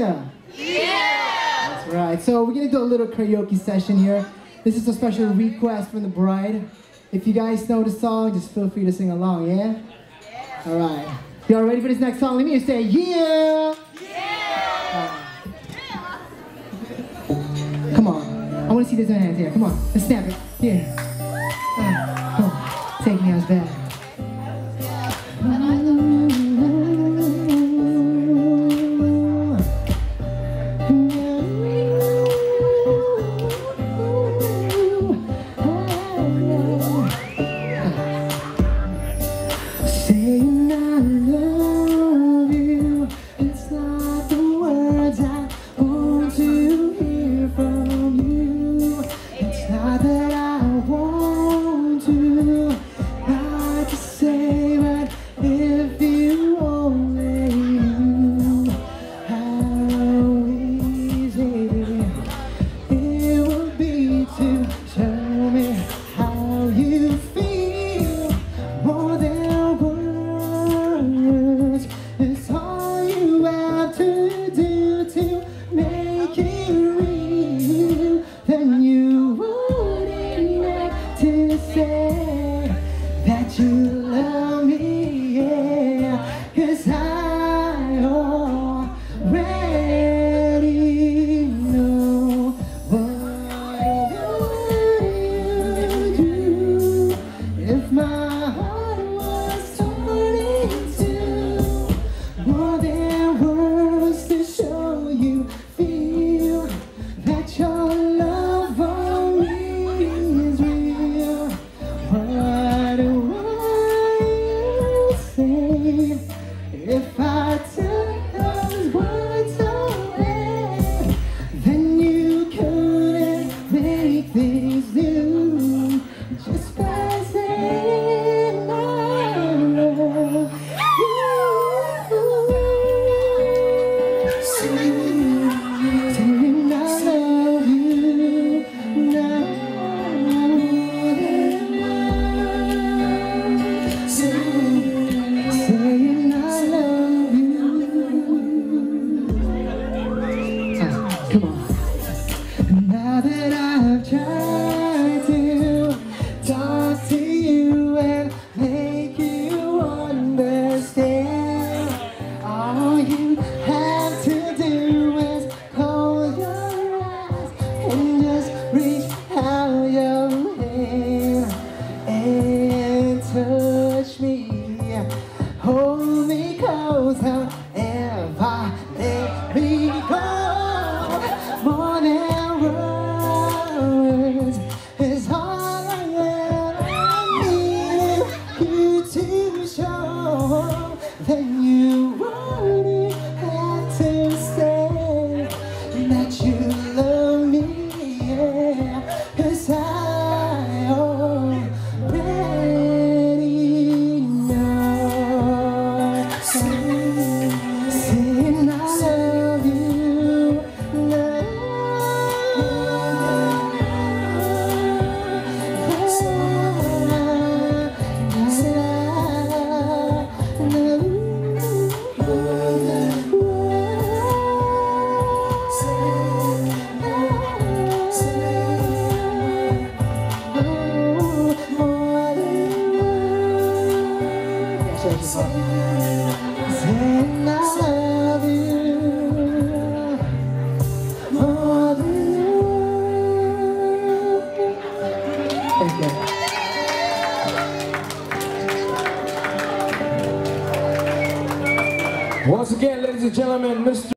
Yeah. That's right. So we're gonna do a little karaoke session here. This is a special request from the bride. If you guys know the song, just feel free to sing along, yeah? All right. Y'all ready for this next song? Let me just say, yeah! Yeah, come on. I want to see this in hands here. Come on. Let's snap it. Come on. Take me as back. Come on. Now that I've tried to talk to you and make you understand, all you have to do is close your eyes and just reach out your hand and touch me. Then you have to say that you love me, yeah. 'Cause I already know. Once again, ladies and gentlemen, Mr.